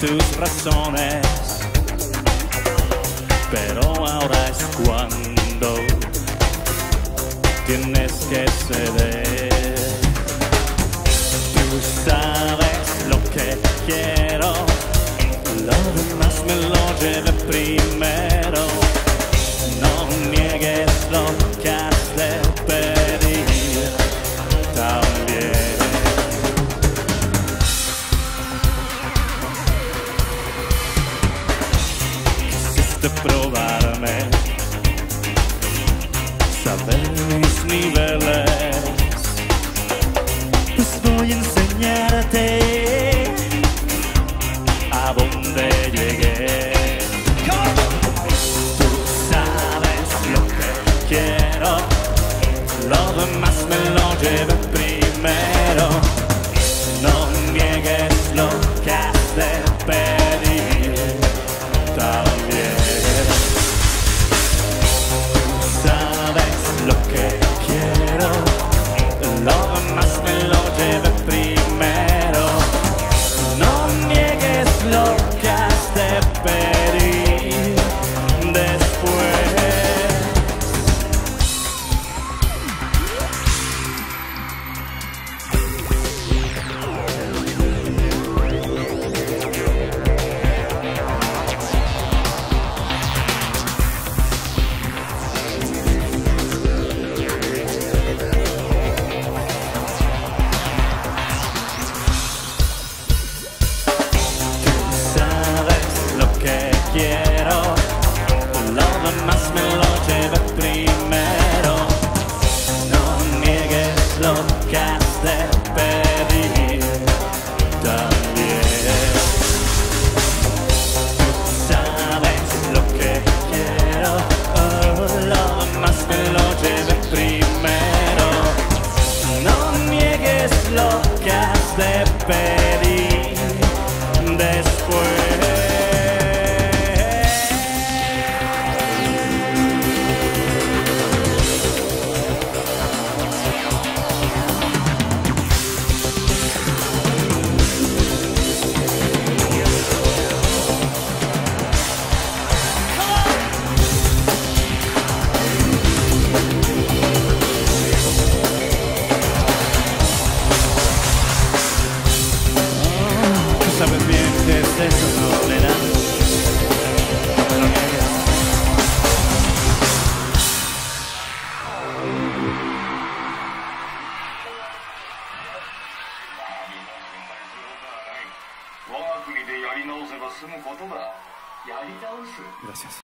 tus razones, pero ahora es cuando tienes que ceder. Tú sabes lo que quiero, lo demás me lo lleve primero. Probarme, saber mis niveles. Pues voy a enseñarte a dónde llegué. Tú sabes lo que quiero, lo demás me lo lleve primero. No niegues que quiero, lo demás me lo lleve primero. No niegues lo que has de pedir también. Tú sabes lo que quiero, oh, lo demás me lo lleve primero. No niegues lo que has de pedir 我が国でやり直せば済むことだやり直す